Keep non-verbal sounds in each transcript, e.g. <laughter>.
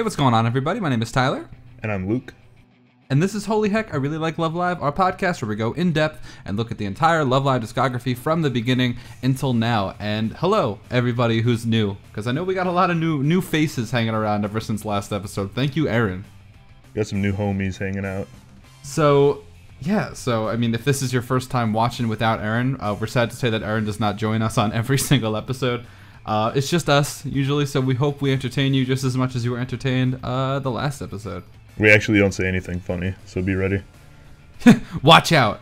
Hey, what's going on, everybody? My name is Tyler. And I'm Luke. And this is Holy Heck, I Really Like Love Live, our podcast where we go in depth and look at the entire Love Live discography from the beginning until now. And hello, everybody who's new, because I know we got a lot of new new faces hanging around ever since last episode. Thank you, Aaron. Got some new homies hanging out. So, yeah, so I mean, if this is your first time watching without Aaron, uh, we're sad to say that Aaron does not join us on <laughs> every single episode. Uh, it's just us usually, so we hope we entertain you just as much as you were entertained uh, the last episode. We actually don't say anything funny, so be ready. <laughs> Watch out.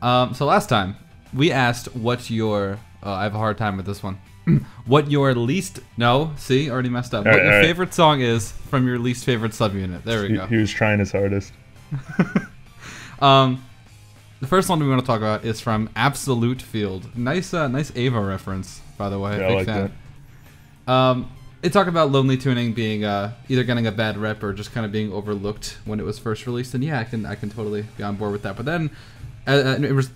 Um, so last time we asked what your uh, I have a hard time with this one. <clears throat> what your least no see already messed up. what Alright, your favorite song is from your least favorite subunit. There we He, go. he was trying his hardest. <laughs> Um, the first one we want to talk about is from Absolute Field. Nice, uh, nice Ava reference, by the way. Yeah, I like fan. Um, they talk about lonely tuning being uh, either getting a bad rep or just kind of being overlooked when it was first released. And yeah, I can I can totally be on board with that. But then, uh, uh, in, res-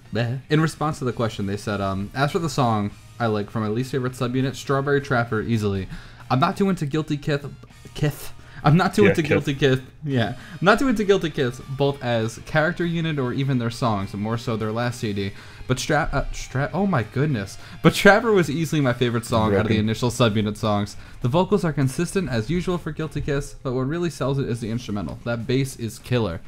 in response to the question, they said, um, as for the song I like from my least favorite subunit, Strawberry Trapper, easily. I'm not too into Guilty Kith. Kith. I'm not too Yeah, into. Guilty Kith. Yeah, I'm not too into Guilty Kith, both as character unit or even their songs, and more so their last CD. But Strap, uh, Strap, oh my goodness! But Trapper was easily my favorite song out of the initial subunit songs. The vocals are consistent as usual for Guilty Kiss, but what really sells it is the instrumental. That bass is killer.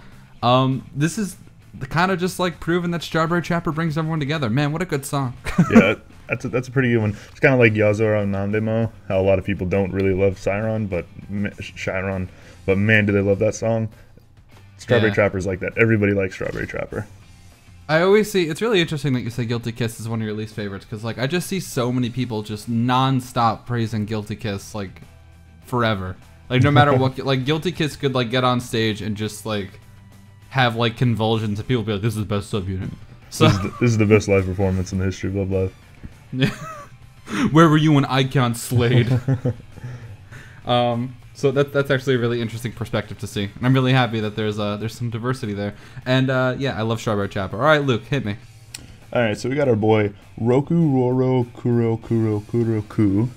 Um, this is the kind of just like proving that Strawberry Trapper brings everyone together. Man, what a good song. <laughs> Yeah, that's a, that's a pretty good one. It's kind of like Yazora Nandemo, how a lot of people don't really love CYaRon, but CYaRon, but man, do they love that song. Strawberry Yeah. Trapper's like that. Everybody likes Strawberry Trapper. I always see it's really interesting that you say Guilty Kiss is one of your least favorites because like I just see so many people just non-stop praising Guilty Kiss like forever. Like no matter <laughs> what, like Guilty Kiss could like get on stage and just like have like convulsions and people be like, "This is the best subunit." So This is, the, this is the best live performance in the history of Love Live. <laughs> where were you when Icon slayed? <laughs> um, so that that's actually a really interesting perspective to see, and I'm really happy that there's uh there's some diversity there. And uh, yeah, I love Strawberry Chapper. All right, Luke, hit me. All right, so we got our boy Roku Roro Kuro Kuro Kuro Ku,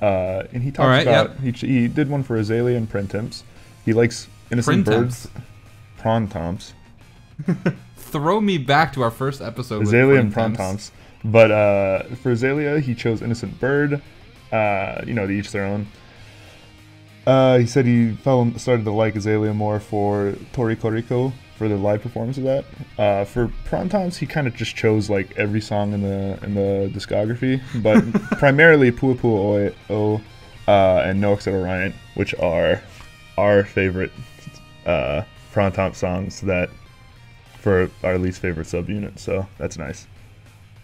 uh, and he talks right, about he, he did one for Azalea and Printemps. He likes innocent Printemps? birds, Prontomps, <laughs> Throw me back to our first episode. with Azalea and. Prontomps. But uh, for Azalea, he chose innocent bird. Uh, you know, to each their own. Uh, he said he fell started to like Azalea more for Torikoriko for the live performance of that. Uh, for Prontomps, he kind of just chose like every song in the in the discography, but <laughs> primarily Pua Pua Oi O uh, and No Exit Orion, which are our favorite uh, songs that for our least favorite subunit. So that's nice.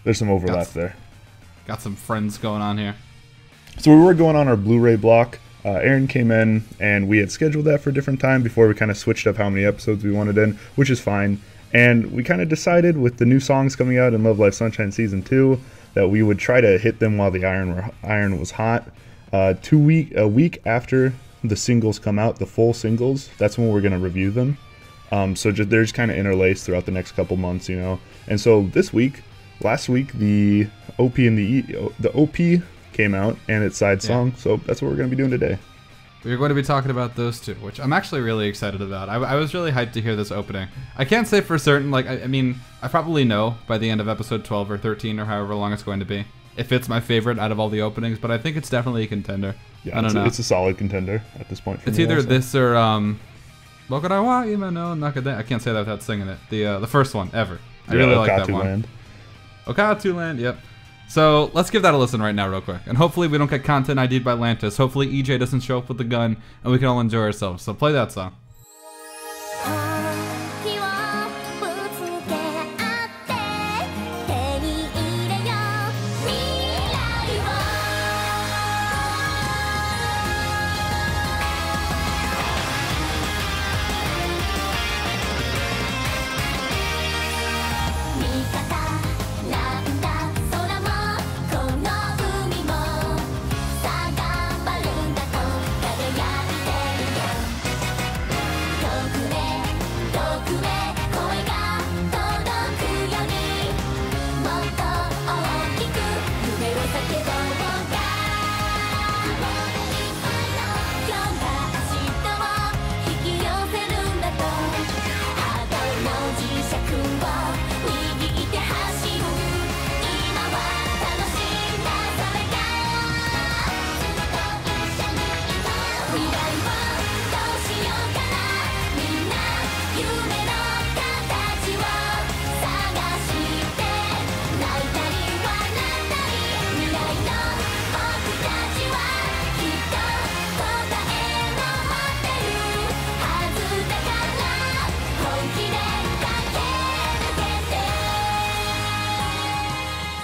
There's some overlap That's- there. Got some friends going on here. So we were going on our Blu-ray block. Uh, Aaron came in, and we had scheduled that for a different time before we kind of switched up how many episodes we wanted in, which is fine. And we kind of decided with the new songs coming out in Love Live Sunshine season two that we would try to hit them while the iron were, iron was hot. Uh, two week a week after the singles come out, the full singles, that's when we're gonna review them. Um, so just, they're just kind of interlaced throughout the next couple months, you know. And so this week, last week, the OP and the E, the OP came out and its side Yeah. song. So that's what we're gonna be doing today. We're going to be talking about those two, which I'm actually really excited about. I, I was really hyped to hear this opening. I can't say for certain, like, I, I mean, I probably know by the end of episode 12 or 13 or however long it's going to be if it's my favorite out of all the openings, but I think it's definitely a contender. Yeah, I don't it's, know. A, it's a solid contender at this point. For It's either also. this or, um, Bokarawa Imano Nakade. I can't say that without singing it. The uh, the first one ever. I Yeah, really like that one. Land. Okatu Land, yep. So let's give that a listen right now, real quick. And hopefully we don't get content ID'd by Lantis. Hopefully EJ doesn't show up with the gun and we can all enjoy ourselves. So play that song.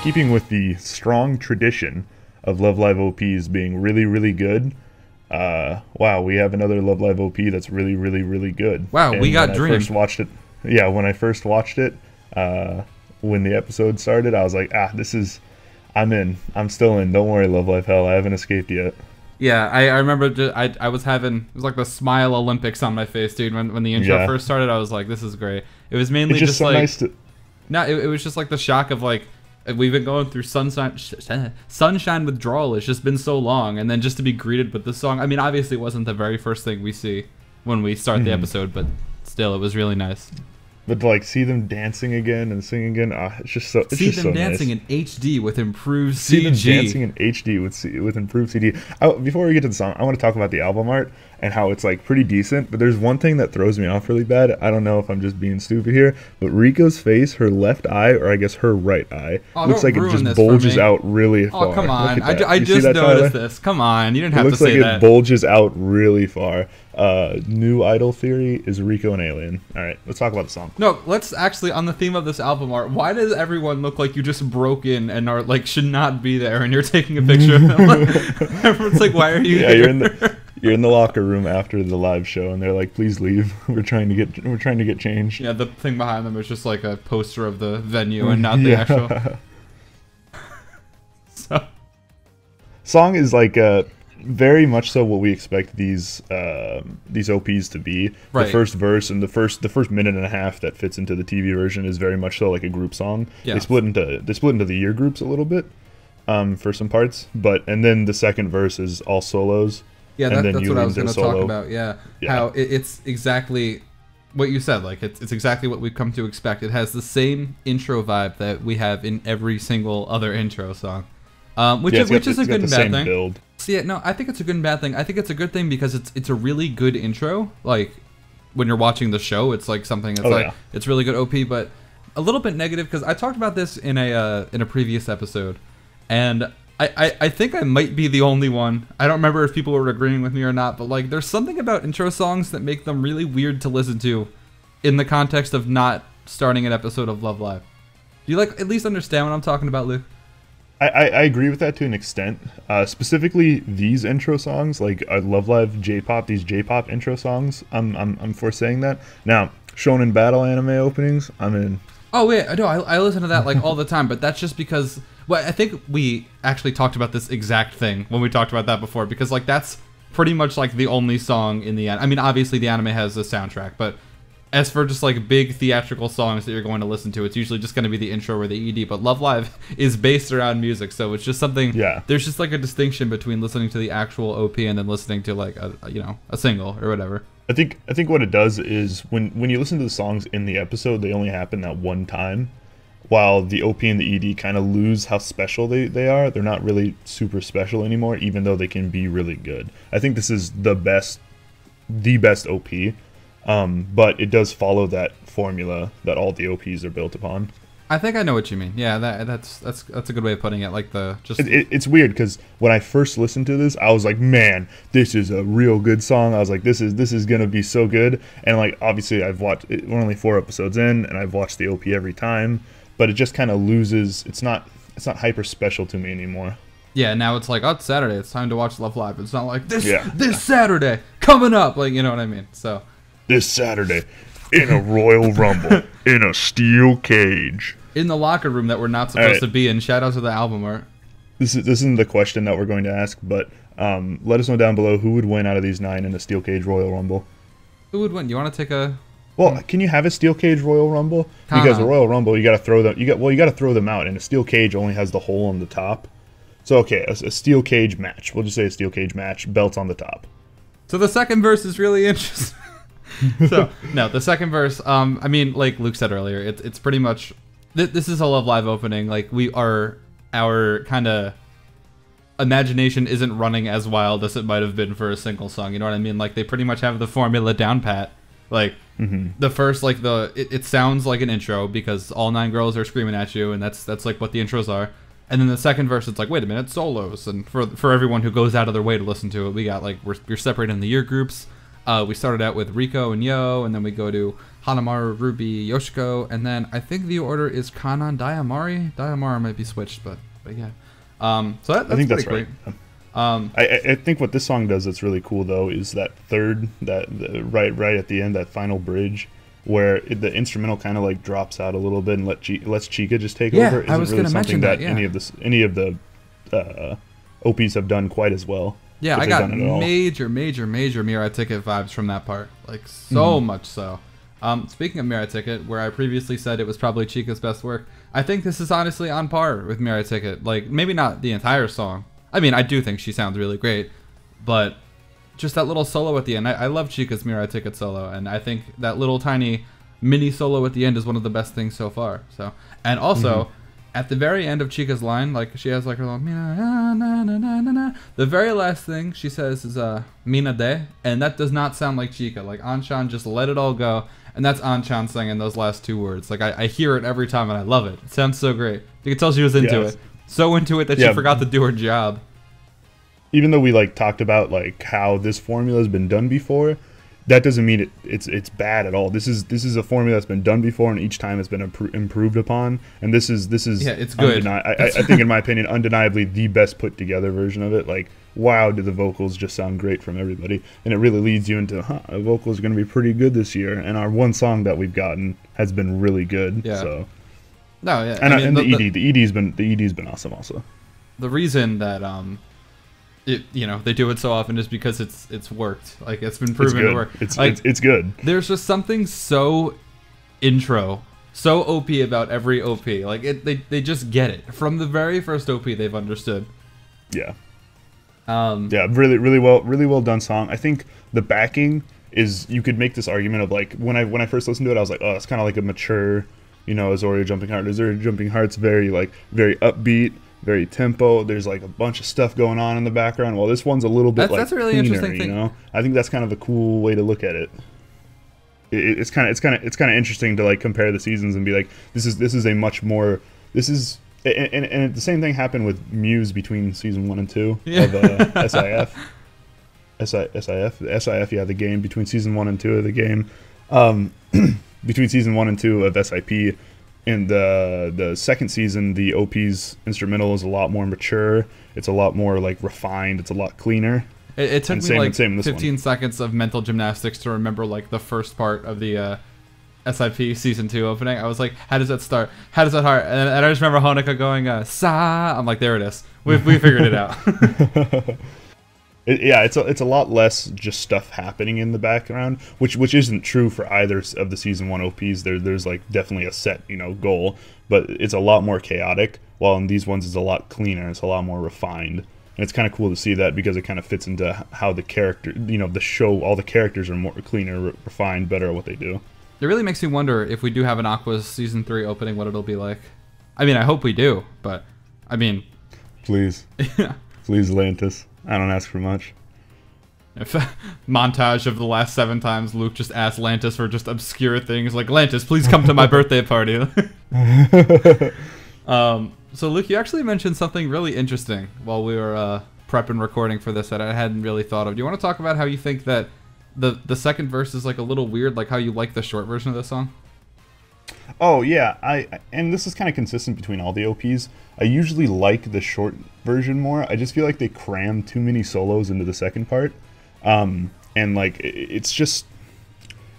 Keeping with the strong tradition of Love Live OPs being really, really good. Uh, wow, we have another Love Live OP that's really, really, really good. Wow, we got when Dream. I first watched it. Yeah, when I first watched it, uh, when the episode started, I was like, ah, this is. I'm in. I'm still in. Don't worry, Love Live Hell. I haven't escaped yet. Yeah, I, I remember ju- I, I was having it was like the smile Olympics on my face, dude. When, when the intro Yeah. first started, I was like, this is great. It was mainly It's just, just, so like nice to. no, it, it was just like the shock of like we've been going through sunshine sh- sh- sunshine withdrawal. It's just been so long, and then just to be greeted with this song. I mean, obviously, it wasn't the very first thing we see when we start Mm-hmm. the episode, but still, it was really nice. But to, like see them dancing again and singing again, ah, it's just so. It's see just them so dancing nice. in HD with improved see them dancing in HD with C- with improved CD. Oh, before we get to the song, I want to talk about the album art and how it's like pretty decent. But there's one thing that throws me off really bad. I don't know if I'm just being stupid here, but Riko's face, her left eye, or I guess her right eye, Oh, looks like it just bulges out really far. Oh come on! I, I just that, noticed Tyler? this. Come on, you didn't It have to looks like say it bulges out really far. Uh, new idol theory is Riko an alien. All right, let's talk about the song. No, let's actually on the theme of this album art. Why does everyone look like you just broke in and are like should not be there, and you're taking a picture of them? <laughs> Everyone's like, "Why are you Yeah, here?" you're in the you're in the locker room after the live show, and they're like, "Please leave. <laughs> We're trying to get we're trying to get changed." yeah, the thing behind them is just like a poster of the venue and not the <laughs> Yeah. actual. <laughs> So song is like uh, very much so what we expect these um these OPs to be. Right. The first verse and the first the first minute and a half that fits into the TV version is very much so like a group song. Yeah. They split into they split into the year groups a little bit um, for some parts, but and then the second verse is all solos. Yeah, that, that's what I was going to talk about. Yeah, Yeah. how it, it's exactly what you said. Like it's it's exactly what we've come to expect. It has the same intro vibe that we have in every single other intro song. Um, which Yeah, is which the- is a good and bad thing. build. See, no, I think it's a good and bad thing. I think it's a good thing because it's it's a really good intro. Like when you're watching the show, it's like something that's Oh, like yeah. it's really good OP, but a little bit negative because I talked about this in a uh, in a previous episode, and I, I I think I might be the only one. I don't remember if people were agreeing with me or not, but like there's something about intro songs that make them really weird to listen to, in the context of not starting an episode of Love Live. Do you like at least understand what I'm talking about, Luke? I, I, I agree with that to an extent. Uh, specifically, these intro songs, like uh, Love Live J-pop, these J-pop intro songs. I'm I'm I'm for saying that. Now, Shonen Battle anime openings, I'm in. Oh yeah, no, I, I listen to that like <laughs> all the time, but that's just because. Well, I think we actually talked about this exact thing when we talked about that before, because like that's pretty much like the only song in the. an- I mean, obviously the anime has a soundtrack, but as for just like big theatrical songs that you're going to listen to, it's usually just going to be the intro or the ED. But Love Live <laughs> is based around music, so it's just something. Yeah. There's just like a distinction between listening to the actual OP and then listening to like a a, you know a single or whatever. I think I think what it does is when when you listen to the songs in the episode, they only happen that one time. While the OP and the ED kind of lose how special they, they are, they're not really super special anymore, even though they can be really good. I think this is the best, the best OP, um, but it does follow that formula that all the OPs are built upon. I think I know what you mean. Yeah, that that's that's that's a good way of putting it. Like the just It, it, it's weird because when I first listened to this, I was like, "Man, this is a real good song." I was like, "This is this is gonna be so good." And like, obviously, I've watched. it- We're only four episodes in, and I've watched the OP every time, but it just kind of loses. It's not. It's not hyper special to me anymore. Yeah, now it's like, oh, it's Saturday. It's time to watch Love Live. It's not like this Yeah. this Saturday coming up. Like you know what I mean. So This Saturday, in a Royal Rumble, <laughs> in a steel cage. in the locker room that we're not supposed Alright. to be in. Shout out to the album art. This is this isn't the question that we're going to ask, but um, let us know down below who would win out of these nine in a steel cage Royal Rumble. Who would win? You want to take a? Well, can you have a steel cage Royal Rumble? Kinda. Because a Royal Rumble, you got to throw them. You got well, you got to throw them out, and a steel cage only has the hole on the top. So okay, a, a steel cage match. We'll just say a steel cage match. Belts on the top. So the second verse is really <laughs> interesting. <laughs> so no, the second verse. Um, I mean, like Luke said earlier, it's it's pretty much. Th- this is a Love Live opening. Like we are, our kind of imagination isn't running as wild as it might have been for a single song. You know what I mean? Like they pretty much have the formula down pat. Like the first, like the it, it sounds like an intro because all nine girls are screaming at you, and that's that's like what the intros are. And then the second verse, it's like, wait a minute, solos. And for for everyone who goes out of their way to listen to it, we got like we're, we're separating the year groups. Uh, we started out with Riko and You, and then we go to Hanamaru, Ruby, Yoshiko, and then I think the order is Kanan, Diamari. Diamara might be switched, but but yeah. Um, so that, that's I think that's pretty right. Um, I, I- think what this song does that's really cool though is that third that the, right right at the end that final bridge where it, the instrumental kind of like drops out a little bit and let Chi, lets Chika just take Yeah, over. I was really something mention that, yeah. any of this any of the uh, OPs have done quite as well. Yeah, I got done it at all. major, major, major Mirai Ticket vibes from that part. Like, so Mm-hmm. much so. Um, speaking of Mirai Ticket, where I previously said it was probably Chika's best work, I think this is honestly on par with Mirai Ticket. Like, maybe not the entire song. I mean, I do think she sounds really great, but just that little solo at the end. I, I love Chika's Mirai Ticket solo, and I think that little tiny mini solo at the end is one of the best things so far. So, and also Mm-hmm. at the very end of Chika's line, like she has like her little "Mina, na, na, na, na, na, na." the very last thing she says is uh Mina de, and that does not sound like Chika. Like Anchan just let it all go, and that's Anchan singing those last two words. Like I, I hear it every time, and I love it. It sounds so great. You can tell she was into Yes. it, so into it that Yeah. she forgot to do her job. even though we like talked about like how this formula has been done before, that doesn't mean it, it's it's bad at all. This is this is a formula that's been done before, and each time it's been impro- improved upon. And this is this is Yeah, it's good. undeni- I, I, I think, in my opinion, undeniably the best put together version of it. Like, wow, do the vocals just sound great from everybody? And it really leads you into, huh, the vocals are going to be pretty good this year. And our one song that we've gotten has been really good. Yeah. So No, yeah, and, I mean, and the, the- ED, the ED's been the ED's been awesome also. the reason that um it you know they do it so often is because it's it's worked like it's been It's proven to work It's, like it's it's good. there's just something so intro so op about every op like it they, they just get it from the very first op they've understood Yeah. um Yeah, really, really well, really well done song. I think the backing is you could make this argument of like when I when I first listened to it, I was like, oh, it's kind of like a mature, you know, Aozora Jumping Heart. Aozora Jumping Heart's very like very upbeat, very tempo. There's like a bunch of stuff going on in the background. Well, this one's a little bit That's- like that's a really cleaner, interesting you know. I think that's kind of a cool way to look at it. It- it's kind of it's kind of it's kind of interesting to like compare the seasons and be like, this is this is a much more this is. And, and, and the same thing happened with Muse between season one and two Yeah. of uh, <laughs> SIF. SI, SIF, the SIF, yeah, the game between season one and two of the game, um, <clears throat> between season one and two of SIF. In the the second season, the OP's instrumental is a lot more mature. It's a lot more like refined. It's a lot cleaner. it, it took and me same- like same in this 15 seconds of mental gymnastics to remember like the first part of the uh SIF season two opening. I was like, "How does that start? How does that start?" And, and I just remember Honoka going, uh, "Sa." I'm like, "There it is. We we figured it out." <laughs> <laughs> It, yeah, it's a, it's a lot less just stuff happening in the background, which which isn't true for either of the season one OPs. There there's like definitely a set you know goal, but it's a lot more chaotic. While in these ones, it's a lot cleaner. It's a lot more refined, and it's kind of cool to see that because it kind of fits into how the character, you know, the show. All the characters are more cleaner, re- refined, better at what they do. It really makes me wonder if we do have an Aqours season three opening, what it'll be like. I mean, I hope we do, but I mean, Please, <laughs> please, Lantis. I don't ask for much. if <laughs> montage of the last seven times Luke just asked Lantis for just obscure things like Lantis, please come to my <laughs> birthday party. <laughs> um, so Luke, you actually mentioned something really interesting while we were uh, prep and recording for this that I hadn't really thought of. Do you want to talk about how you think that the the second verse is like a little weird, like how you like the short version of this song? Oh yeah, I and this is kind of consistent between all the OPs. I usually like the short version more. I just feel like they cram too many solos into the second part, um, and like it's just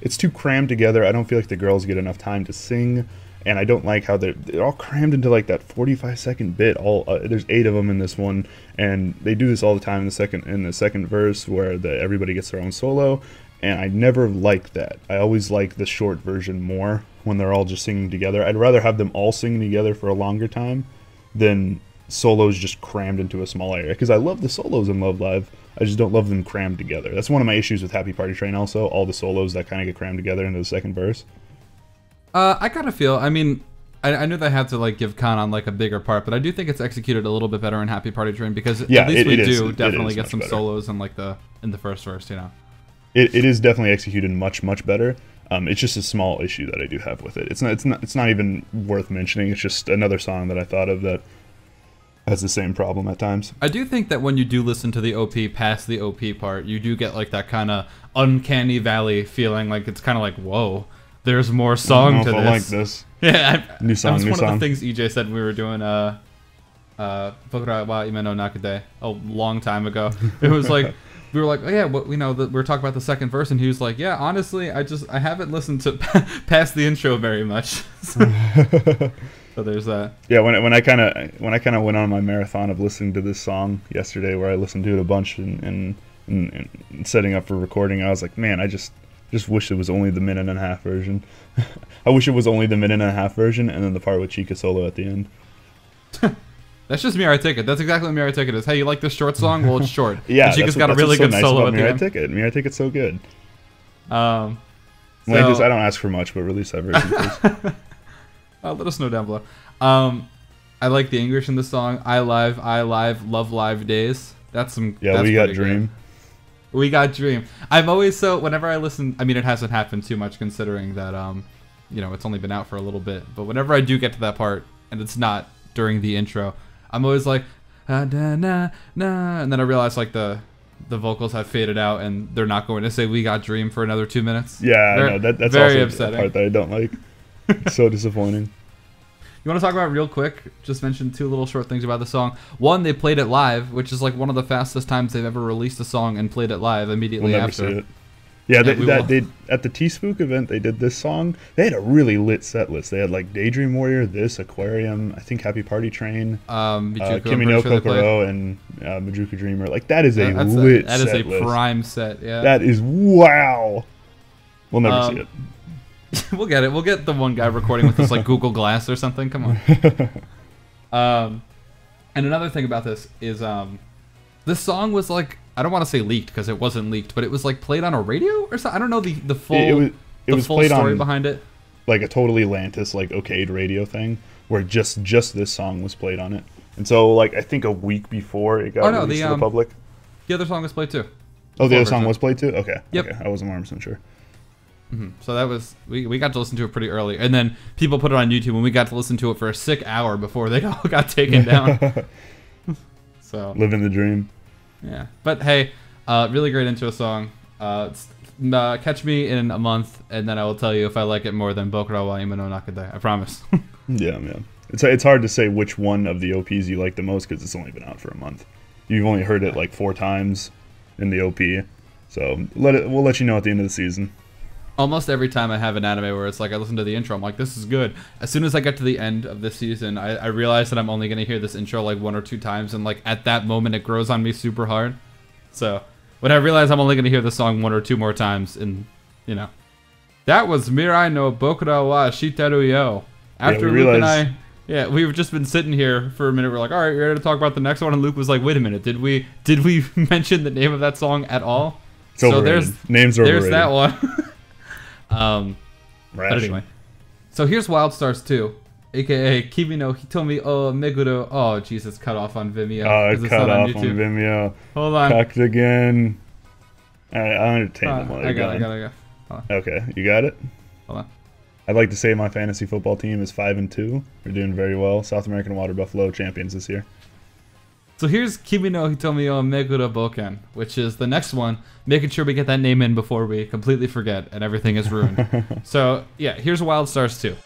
it's too crammed together. I don't feel like the girls get enough time to sing, and I don't like how they're they're all crammed into like that 45 second bit. All uh, there's eight of them in this one, and they do this all the time in the second in the second verse where the everybody gets their own solo, and I never like that. I always like the short version more when they're all just singing together. I'd rather have them all singing together for a longer time than solos just crammed into a small area. Because I love the solos in Love Live, I just don't love them crammed together. That's one of my issues with Happy Party Train. Also, all the solos that kind of get crammed together into the second verse. Uh, I kind of feel. I mean, I, I knew they had to like give Kanan like a bigger part, but I do think it's executed a little bit better in Happy Party Train because Yeah, at least it- we it is. do It definitely get some better. solos in like the in the first verse. You know. It, it is definitely executed much much better. Um, it's just a small issue that I do have with it. It's not it's not it's not even worth mentioning. It's just another song that I thought of that has the same problem at times. I do think that when you do listen to the OP past the OP part, you do get like that kind of uncanny valley feeling. Like it's kind of like, whoa, there's more song to this. I like this. <laughs> Yeah, I, New song. that was new one song. of the things EJ said when we were doing uh, uh, Bokura wa Ima Nakade a long time ago. It was like <laughs> we were like, oh yeah, what we know that we were talking about the second verse, and he was like, yeah, honestly, I just I haven't listened to <laughs> past the intro very much. <laughs> so, so there's that. Yeah, when when I kind of when I kind of went on my marathon of listening to this song yesterday, where I listened to it a bunch and and, and, and setting up for recording, I was like, man, I just just wish it was only the minute and a half version. <laughs> I wish it was only the minute and a half version, and then the part with Chika solo at the end. That's just Mirai Ticket. That's exactly what Mirai Ticket is. Hey, you like this short song? Well, it's short. <laughs> Yeah, and got a really good so solo nice at about Mirai end. Ticket. Mirai Ticket's so good. Um, Well, so- just, I don't ask for much, but release that version, please. <laughs> Uh, let us know down below. Um, I like the English in the song. I live, I live, love live days. That's some. Yeah, that's we got pretty good. Dream. We got Dream. I'm always so. Whenever I listen, I mean, it hasn't happened too much considering that, um, you know, it's only been out for a little bit. But whenever I do get to that part, and it's not during the intro, I'm always like, ah, da, na, na, and then I realize like the the vocals have faded out, and they're not going to say "We Got Dream" for another two minutes. Yeah, I know. That, that's very also upsetting. the part that I don't like. It's <laughs> so disappointing. You want to talk about real quick? Just mention two little short things about the song. One, they played it live, which is like one of the fastest times they've ever released a song and played it live immediately We'll after. Yeah, they, that they at the T Spook event they did this song. They had a really lit set list. They had like Daydream Warrior, this Aquarium, I think Happy Party Train, Um, uh, Mijuku, Kimi no sure. Kokoro, and uh, Mijuku Dreamer. Like that is a That- that's a- lit that is set a list. prime set. Yeah, That is wow. We'll never Um, see it. <laughs> we'll get it. We'll get the one guy recording with this like <laughs> Google Glass or something. Come on. <laughs> um, and another thing about this is um, this song was like I don't want to say leaked because it wasn't leaked, but it was like played on a radio or something. I don't know the the full It, it was it the was full played story on behind it. like a totally Lantis like okayed radio thing where just just this song was played on it. And so like I think a week before it got Oh, no, released the, to um, the public. The other song was played too. Oh, the other song was played too. Okay. Yep. Okay. I wasn't 100 percent sure. So that was we, we got to listen to it pretty early, and then people put it on YouTube, and we got to listen to it for a sick hour before they <laughs> all got taken down. <laughs> <laughs> so Living the dream. Yeah, but hey, uh, really great intro song. Uh, uh, catch me in a month, and then I will tell you if I like it more than Bokura wa Ima no Nakade. I promise. <laughs> Yeah, yeah. It's it's hard to say which one of the OPs you like the most because it's only been out for a month. You've only heard it like four times in the OP, so let it. We'll let you know at the end of the season. Almost every time I have an anime where it's like I listen to the intro, I'm like, this is good. As soon as I get to the end of this season, I, I realize that I'm only gonna hear this intro like one or two times, and like at that moment, it grows on me super hard. So when I realize I'm only gonna hear the song one or two more times, and you know, that was Mirai no Bokura wa Shitteru yo. After we Luke and I, yeah, we've just been sitting here for a minute. We're like, all right, we're ready to talk about the next one, and Luke was like, wait a minute, did we did we <laughs> mention the name of that song at all? It's overrated. Names are there's overrated. that one. <laughs> um, but anyway, so here's Wild Stars 2, aka Kimi no Hitomi o Meguru. Oh, Jesus, cut off on Vimeo. Oh, it it's cut off on, Vimeo. Hold on. Cocked again. All right, I'll entertain Uh, them while I got, it, I got, it, I got. it. Okay, you got it. Hold on. I'd like to say my fantasy football team is five and two. We're doing very well. South American Water Buffalo champions this year. So here's Kimi no Hitomi o Meguru Bouken, which is the next one, making sure we get that name in before we completely forget and everything is ruined. <laughs> so yeah, here's Wild Stars 2.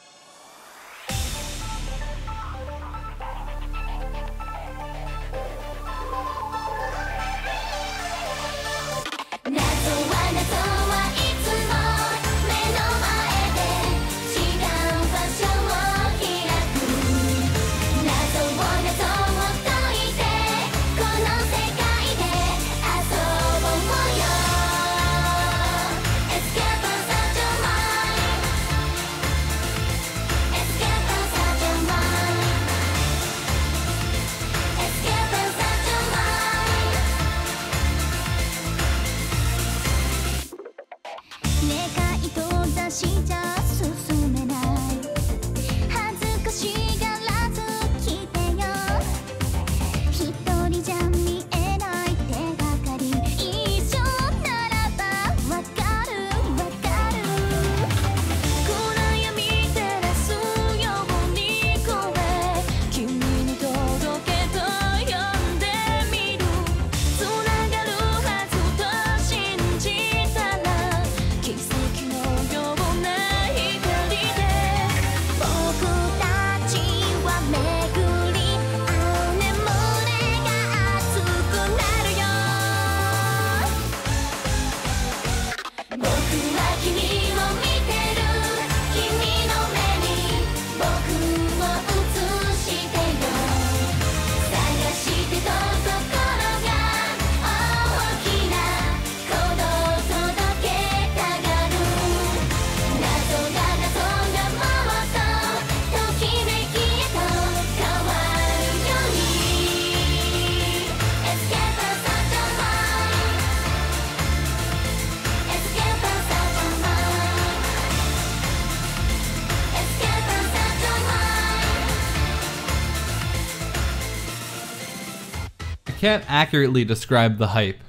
Can't accurately describe the hype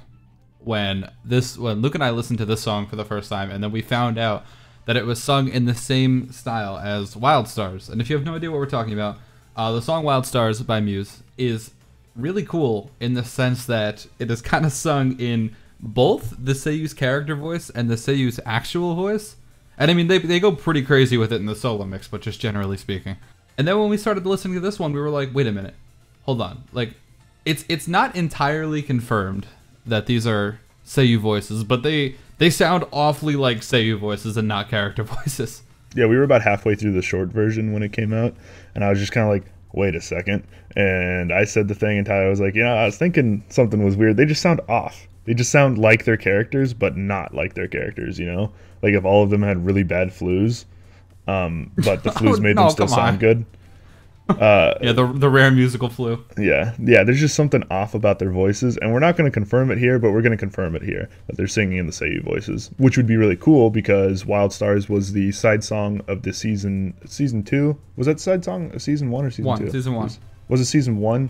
when this when Luke and I listened to this song for the first time, and then we found out that it was sung in the same style as Wild Stars. And if you have no idea what we're talking about, uh, the song Wild Stars by Muse is really cool in the sense that it is <laughs> kind of sung in both the Seiyu's character voice and the Seiyu's actual voice. And I mean, they, they go pretty crazy with it in the solo mix, but just generally speaking. And then when we started listening to this one, we were like, wait a minute, hold on. Like, it's it's not entirely confirmed that these are Seiyu voices, but they they sound awfully like Seiyu voices and not character <laughs> voices. Yeah, we were about halfway through the short version when it came out, and I was just kind of like, wait a second. And I said the thing, and Tyler was like, you know, I was thinking something was weird. They just sound off. They just sound like their characters, but not like their characters, you know? Like if all of them had really bad flus, um, but the <laughs> flus Oh, made no, them still sound on. good. Uh, Yeah, the the rare musical flu. yeah, yeah. There's just something off about their voices, and we're not going to confirm it here, but we're going to confirm it here that they're singing in the Seiyu voices, which would be really cool because "Wild Stars" was the side song of the season. Season two was that side song of season one or season One, two? season one. Was, was it season one?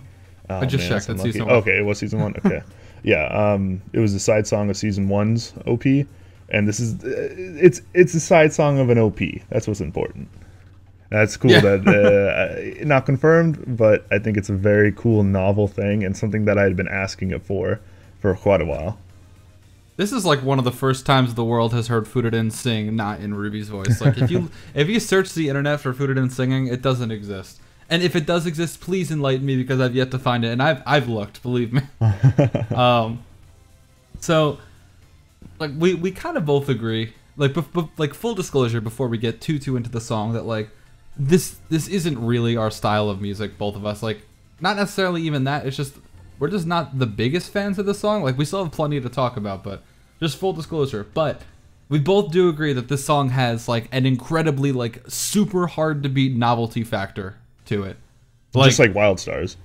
Oh, I just checked, that's it's season one. Okay, it was season one. Okay, <laughs> yeah. Um, it was the side song of season one's OP, and this is it's it's a side song of an OP. That's what's important. That's cool. Yeah. That uh, <laughs> not confirmed, but I think it's a very cool, novel thing and something that I had been asking it for for quite a while. This is like one of the first times the world has heard Furirin sing not in Ruby's voice. Like if you <laughs> if you search the internet for Furirin singing, it doesn't exist. And if it does exist, please enlighten me because I've yet to find it, and I've I've looked, believe me. <laughs> um, so like we we kind of both agree, like bef- bef- like full disclosure before we get too too into the song that like this this isn't really our style of music. Both of us like not necessarily even that. It's just we're just not the biggest fans of the song. Like we still have plenty to talk about, but just full disclosure. But we both do agree that this song has like an incredibly like super hard to beat novelty factor to it. just like Wild Stars.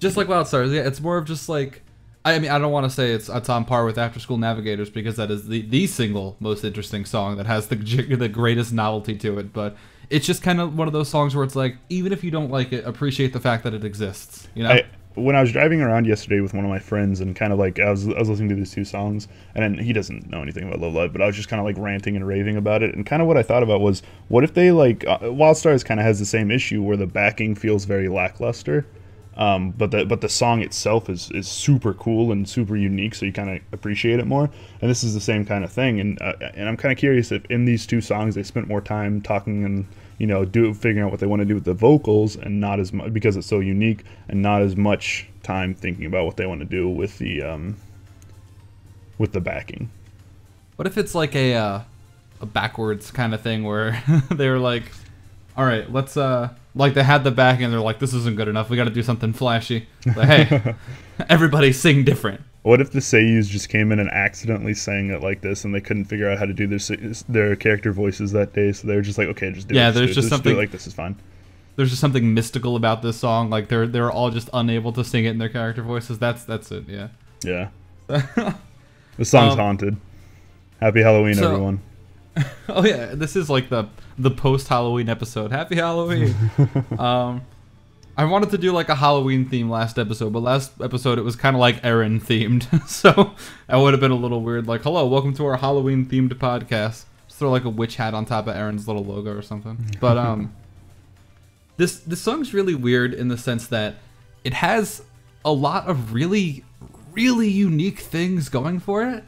Just like Wild Stars, yeah. It's more of just like I mean, I don't want to say it's it's on par with After School Navigators because that is the the single most interesting song that has the <laughs> the greatest novelty to it. But it's just kind of one of those songs where it's like, even if you don't like it, appreciate the fact that it exists. You know? I, when I was driving around yesterday with one of my friends and kind of like I was I was listening to these two songs and he doesn't know anything about Love Live, but I was just kind of like ranting and raving about it and kind of what I thought about was what if they like uh, Wild Stars kind of has the same issue where the backing feels very lackluster. Um, but the but the song itself is, is super cool and super unique, so you kind of appreciate it more. And this is the same kind of thing. And uh, and I'm kind of curious if in these two songs they spent more time talking and you know do figuring out what they want to do with the vocals and not as much because it's so unique and not as much time thinking about what they want to do with the um, with the backing. What if it's like a uh, a backwards kind of thing where <laughs> they were like, all right, let's uh like they had the back and they're like, this isn't good enough. We got to do something flashy. Like, hey, <laughs> everybody sing different. What if the Seiyus just came in and accidentally sang it like this, and they couldn't figure out how to do their their character voices that day? So they were just like, okay, just do it. Yeah, it. there's just do something- like this is fine. There's just something mystical about this song. Like they're they're all just unable to sing it in their character voices. That's that's it. Yeah. Yeah. <laughs> the song's Um, haunted. Happy Halloween, so- everyone. <laughs> Oh yeah, this is like the the post Halloween episode. Happy Halloween. <laughs> um, I wanted to do like a Halloween theme last episode, but last episode it was kind of like Aaron themed, <laughs> so that would have been a little weird. Like, hello, welcome to our Halloween themed podcast. Just throw like a witch hat on top of Aaron's little logo or something. But um, this this song's really weird in the sense that it has a lot of really really unique things going for it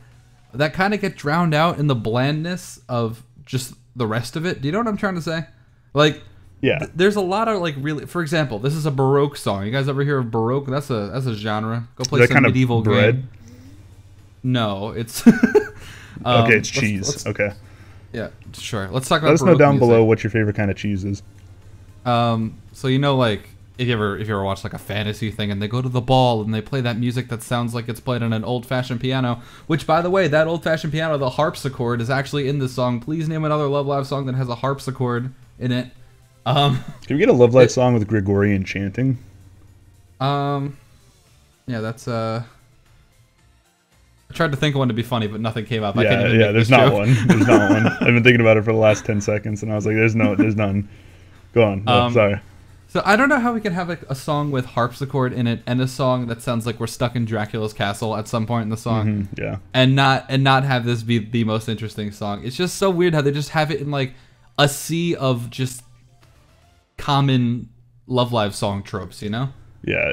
that kind of get drowned out in the blandness of just the rest of it. Do you know what I'm trying to say? Like, Yeah. th- there's a lot of like really. For example, this is a baroque song. You guys ever hear of baroque? That's a that's a genre. Go play some kind medieval of bread? game. No, it's. <laughs> okay, Um, it's let's- cheese. let's- okay. yeah, sure. Let's talk about. Let us know down music. below what your favorite kind of cheese is. Um, so you know, like if you ever if you ever watch like a fantasy thing and they go to the ball and they play that music that sounds like it's played on an old fashioned piano, which by the way, that old fashioned piano, the harpsichord, is actually in this song. Please name another Love Live song that has a harpsichord in it. Um, <laughs> Can we get a Love Live song with Gregorian chanting? um, yeah, that's uh. I tried to think of one to be funny, but nothing came up. I can't yeah, yeah. There's not joke. one. There's not one. <laughs> I've been thinking about it for the last ten seconds, and I was like, "There's no, there's none." Go on. Oh, Um, sorry. So I don't know how we can have like a song with harpsichord in it and a song that sounds like we're stuck in Dracula's castle at some point in the song, Mhm, yeah. and not and not have this be the most interesting song. It's just so weird how they just have it in like a sea of just common Love Live song tropes, you know? Yeah,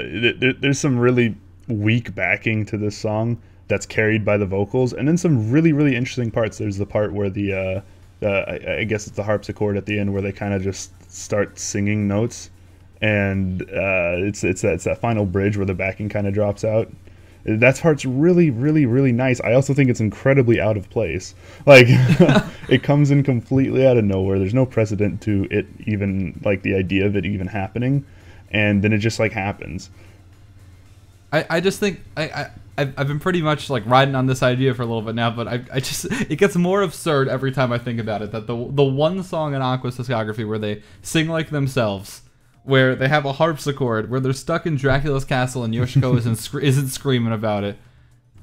there's some really weak backing to this song that's carried by the vocals, and then some really really interesting parts. There's the part where the uh, uh, I, I guess it's the harpsichord at the end where they kind of just start singing notes, and uh, it's it's that, it's that final bridge where the backing kind of drops out. That part's really really really nice. I also think it's incredibly out of place. Like <laughs> it comes in completely out of nowhere. There's no precedent to it even like the idea of it even happening, and then it just like happens. I, I just think I, I I've, been pretty much like riding on this idea for a little bit now, but I, I just <laughs> it gets more absurd every time I think about it. That the the one song in Aqours discography where they sing like themselves, where they have a harpsichord, where they're stuck in Dracula's castle and Yoshiko isn't <laughs> scre- isn't screaming about it,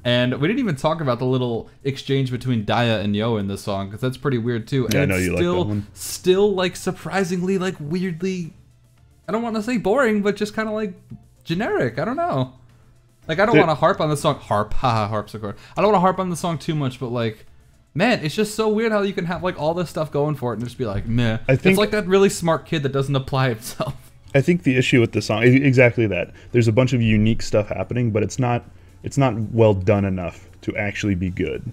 and we didn't even talk about the little exchange between Dia and You in this song because that's pretty weird too. And Yeah, I know you like that still one. still like surprisingly like weirdly, I don't want to say boring, but just kind of like generic. I don't know. Like I don't want to harp on the song harp, haha, harpsichord. I don't want to harp on the song too much, but like, man, it's just so weird how you can have like all this stuff going for it and just be like, meh. I think- it's like that really smart kid that doesn't apply <laughs> himself. I think the issue with the song exactly that. There's a bunch of unique stuff happening, but it's not it's not well done enough to actually be good.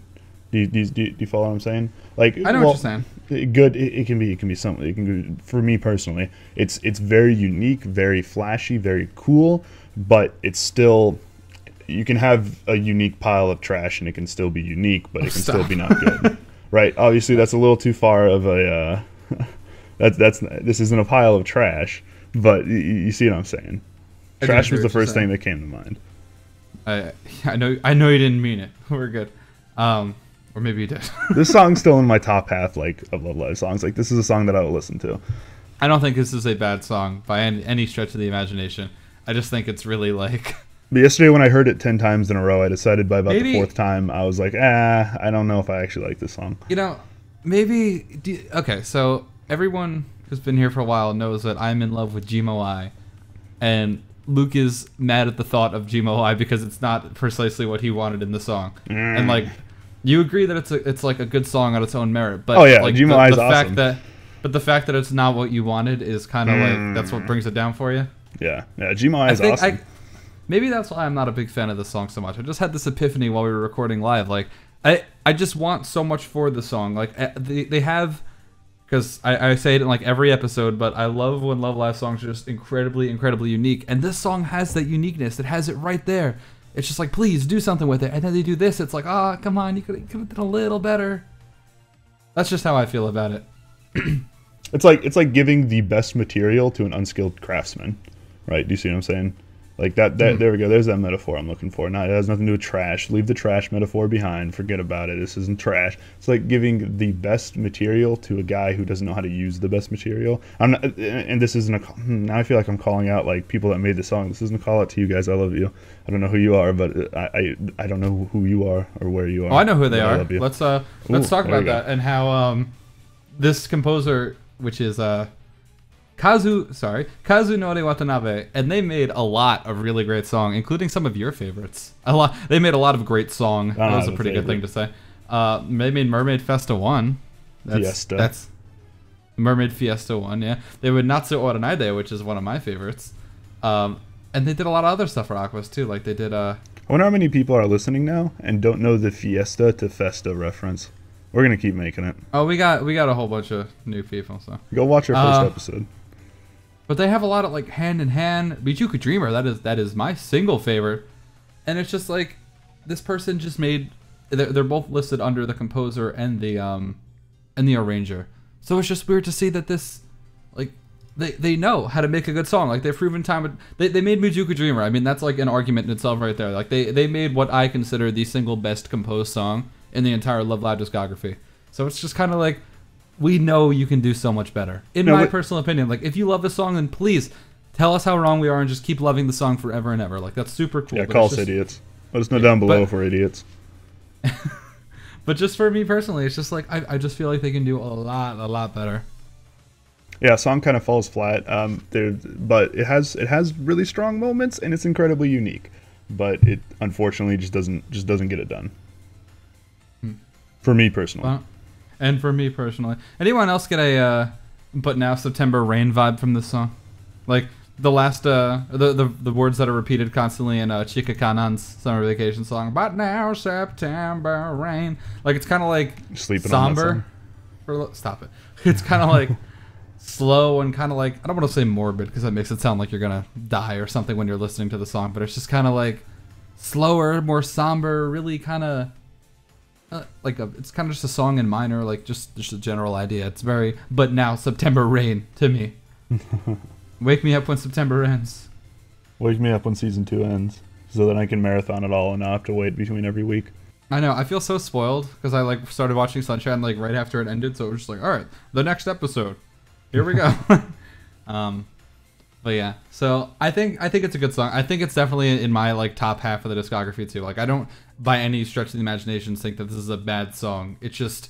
Do you, do you, do you- follow what I'm saying? Like I know what you're saying. Good. It, it can be. It can be something. It can be, for me personally. It's it's very unique, very flashy, very cool, but it's still. You can have a unique pile of trash and it can still be unique, but it can still be not good. <laughs> right? Obviously, that's a little too far of a. Uh, <laughs> that's that's this isn't a pile of trash, but you, you see what I'm saying. I Trash was the first thing that came to mind. I I know I know you didn't mean it. <laughs> We're good. Um, or maybe you did. <laughs> This song's still in my top half, like of Love Live songs. Like this is a song that I will listen to. I don't think this is a bad song by any, any stretch of the imagination. I just think it's really like <laughs> But yesterday, when I heard it ten times in a row, I decided by about Maybe- the fourth time, I was like, ah, I don't know if I actually like this song. You know, maybe. Okay, so everyone who's been here for a while knows that I'm in love with GMOI, and Luke is mad at the thought of GMOI because it's not precisely what he wanted in the song. And like, you agree that it's a, it's like a good song on its own merit, but Oh, yeah, like Gmo the, the awesome. fact that, but the fact that it's not what you wanted is kind of like that's what brings it down for you. Yeah, yeah, Gmo I is awesome. I maybe that's why I'm not a big fan of the song so much. I just had this epiphany while we were recording live. Like I I just want so much for the song. Like eh, they they have because I, I say it in like every episode, but I love when Love Live songs are just incredibly incredibly unique, and this song has that uniqueness. It has it right there. It's just like please do something with it, and then they do this. It's like ah come on, you could have done a little better. That's just how I feel about it. <clears throat> It's like it's like giving the best material to an unskilled craftsman, right? Do you see what I'm saying? Like that. That There we go. There's that metaphor I'm looking for. Now it has nothing to do with trash. Leave the trash metaphor behind. Forget about it. This isn't trash. It's like giving the best material to a guy who doesn't know how to use the best material. I'm not, and this isn't a. hmm, Now I feel like I'm calling out like people that made the song. This isn't a call out to you guys. I love you. I don't know who you are, but I I, I don't know who you are or where you are. Oh, I know who they are. Let's uh let's Ooh, talk about that and how um this composer, which is uh Kazu, sorry, Kazunori Watanabe, and they made a lot of really great song, including some of your favorites. A lot. They made a lot of great song. That was a pretty good thing to say. Uh, they made Mermaid Festa one. That's, Fiesta. That's Mermaid Fiesta one. Yeah, they would Natsu Oranaide, which is one of my favorites. Um, and they did a lot of other stuff for Aqours too. Like they did uh I wonder how many people are listening now and don't know the Fiesta to Festa reference. We're gonna keep making it. oh we got we got a whole bunch of new people so. Go watch our first Uh, episode. But they have a lot of like hand in hand. Mijuku Dreamer, that is that is my single favorite, and it's just like this person just made. They're, they're both listed under the composer and the um, and the arranger. So it's just weird to see that this, like, they they know how to make a good song. Like they've proven time. They they made Mijuku Dreamer. I mean that's like an argument in itself right there. Like they they made what I consider the single best composed song in the entire Love Live discography. So it's just kind of like we know you can do so much better. In No, my but- personal opinion, like if you love the song, then please tell us how wrong we are and just keep loving the song forever and ever. Like that's super cool. Yeah, call us just- idiots. Let us know down below but- if we're idiots. <laughs> But just for me personally, it's just like I, I just feel like they can do a lot, a lot better. Yeah, song kind of falls flat. Um, there, but it has it has really strong moments and it's incredibly unique. But it unfortunately just doesn't just doesn't get it done. For me personally. Well, and for me personally, anyone else get a uh, "But Now September Rain" vibe from this song? Like the last uh, the, the the words that are repeated constantly in uh, Chika Kanan's summer vacation song. But now September rain. Like it's kind of like Sleeping somber. For stop it. <laughs> It's kind of like <laughs> slow and kind of like I don't want to say morbid because that makes it sound like you're gonna die or something when you're listening to the song. But it's just kind of like slower, more somber, really kind of uh, like a, it's kind of just a song in minor, like just just a general idea. It's very but now September rain to me. <laughs> Wake me up when September ends. Wake me up when season two ends, so that I can marathon it all and not have to wait between every week. I know. I feel so spoiled because I like started watching Sunshine like right after it ended, so it was just like, all right, the next episode, here we go. <laughs> <laughs> um, but yeah, so I think I think it's a good song. I think it's definitely in my like top half of the discography too. Like I don't by any stretch of the imagination think that this is a bad song. It's just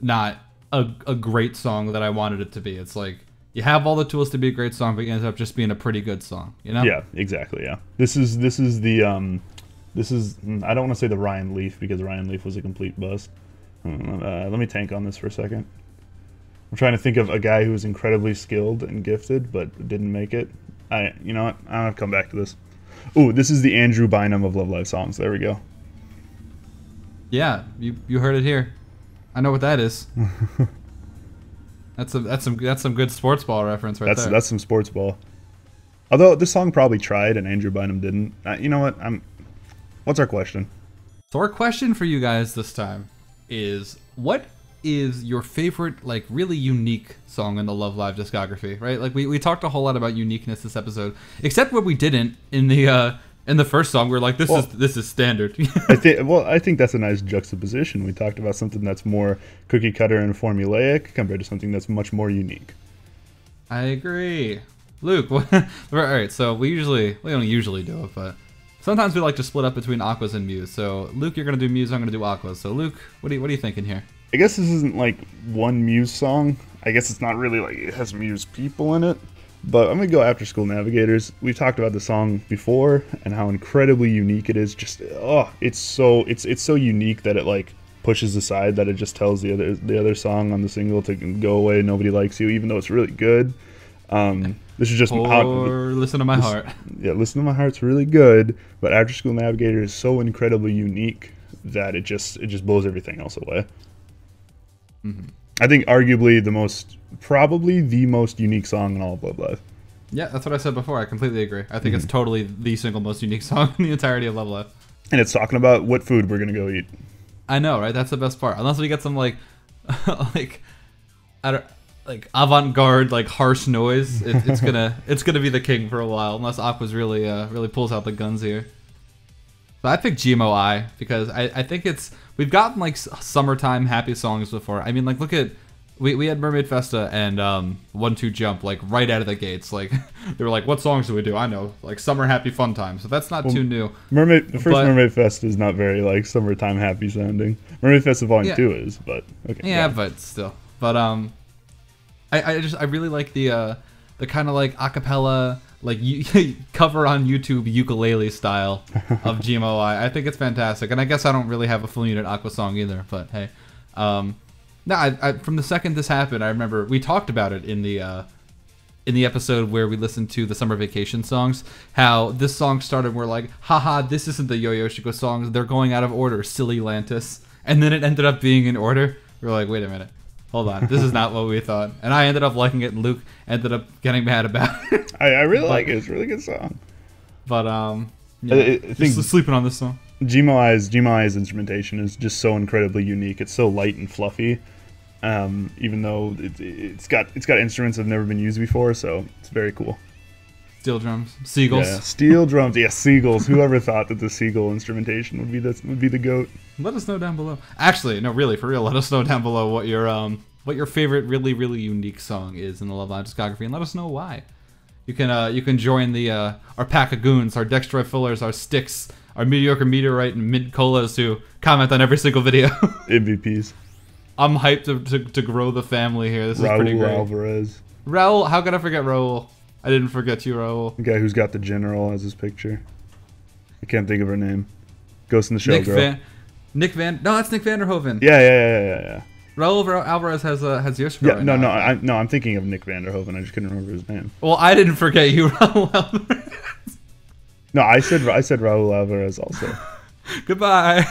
not a, a great song that I wanted it to be. It's like you have all the tools to be a great song, but it ends up just being a pretty good song. You know? Yeah, exactly. Yeah, this is this is the um, this is mm, I don't want to say the Ryan Leaf because Ryan Leaf was a complete bust. Uh, let me tank on this for a second. I'm trying to think of a guy who was incredibly skilled and gifted but didn't make it. I, you know what? I'm gonna come back to this. Ooh, this is the Andrew Bynum of Love Live songs. There we go. Yeah, you you heard it here. I know what that is. <laughs> that's a that's some that's some good sports ball reference right That's there. that's some sports ball. Although this song probably tried and Andrew Bynum didn't. Uh, you know what? I'm. What's our question? So our question for you guys this time is what is your favorite like really unique song in the Love Live discography, right? Like we, we talked a whole lot about uniqueness this episode, except what we didn't in the uh in the first song. We're like this Well- is this is standard. <laughs> I think. Well, I think that's a nice juxtaposition. We talked about something that's more cookie cutter and formulaic compared to something that's much more unique. I agree. Luke, <laughs> what, all right, so we usually we don't usually do it, but sometimes we like to split up between Aqours and Muse. So Luke, you're gonna do Muse, I'm gonna do Aqours. So Luke, what are you, what are you thinking here? I guess this isn't like one Muse song. I guess it's not really like it has Muse people in it. But I'm gonna go After School Navigators. We've talked about the song before and how incredibly unique it is. Just oh, it's so it's it's so unique that it like pushes aside that it just tells the other the other song on the single to go away. Nobody likes you, even though it's really good. Um, this is just Or listen to my heart. yeah, listen to my heart's really good, but After School Navigator is so incredibly unique that it just it just blows everything else away. I think arguably the most, probably the most unique song in all of Love Live. Yeah, that's what I said before. I completely agree. I think it's totally the single most unique <laughs> song in the entirety of Love Live. And it's talking about what food we're gonna go eat. I know, right? That's the best part. Unless we get some like, <laughs> like, I don't like avant-garde like harsh noise. It, it's <laughs> gonna it's gonna be the king for a while. Unless Aqours really uh really pulls out the guns here. So I picked GMOI because I I think it's we've gotten like summertime happy songs before. I mean like look at. We, we had Mermaid Festa and um, One Two Jump like right out of the gates. Like <laughs> they were like, "What songs do we do?" I know, like Summer Happy Fun Time. So that's not too new. Mermaid, the first But- Mermaid Fest is not very like summertime happy sounding. Mermaid Fest Volume Yeah. Two is, but okay. Yeah, on. but still. But um, I, I just I really like the uh the kind of like acapella like you, <laughs> cover on YouTube ukulele style of <laughs> GMOI. I think it's fantastic, and I guess I don't really have a full unit Aqours song either. But hey, um, no, I, I from the second this happened, I remember we talked about it in the uh in the episode where we listened to the summer vacation songs, how this song started. We're like, haha, this isn't the Yo Yo Shiko songs. They're going out of order, silly Lantis. And then it ended up being in order. We're like, wait a minute. Hold on. This is not what we thought. And I ended up liking it, and Luke ended up getting mad about it. I, I really like it. It's a really good song. but, um, yeah, I- I just think- sleeping on this song. Gmoi's Gmoi's instrumentation is just so incredibly unique. It's so light and fluffy, um, even though it, it's got it's got instruments that have never been used before. So it's very cool. Steel drums, seagulls. Yeah, steel drums. Yeah, seagulls. Whoever thought that the seagull instrumentation would be the would be the goat? Let us know down below. Actually, no, really, for real. Let us know down below what your um what your favorite really really unique song is in the Love Live discography, and let us know why. You can uh you can join the uh our pack of goons, our Dextroid fillers, our sticks, our mediocre meteorite and mid colas who comment on every single video. <laughs> MVPs. I'm hyped to, to, to grow the family here. This is pretty Raul great. Alvarez. Raul, how could I forget Raul? I didn't forget you, Raul. The guy who's got the general as his picture. I can't think of her name. Ghost in the Shell Nick girl. Van, Nick Van. No, that's Nick Vanderhoven. Yeah, yeah, yeah, yeah, yeah. Raul Alvarez has uh, has your score. Yeah, right no, now. no, I, no. I'm thinking of Nick Vanderhoven. I just couldn't remember his name. Well, I didn't forget you, <laughs> Raul Alvarez. No, I said I said Raul Alvarez also. <laughs> Goodbye.